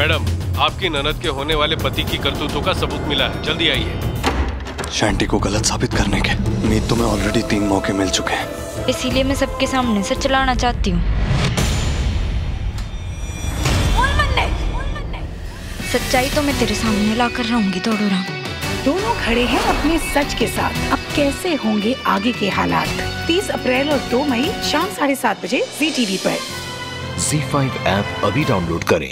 Madam आपकी ननद के होने वाले पति की करतूतों का सबूत मिला है। जल्दी आइए। शांति को गलत साबित करने के मीत तुम्हें ऑलरेडी तीन मौके मिल चुके हैं। इसीलिए मैं सबके सामने से चलाना चाहती हूँ। सच्चाई तो मैं तेरे सामने ला कर रहूँगी तोड़ू राम। दोनों खड़े हैं अपने सच के साथ। अब कैसे होंगे आगे के हालात? 30 अप्रैल और 2 मई शाम साढ़े सात बजे जी टीवी पर। Z5 ऐप अभी डाउनलोड करें।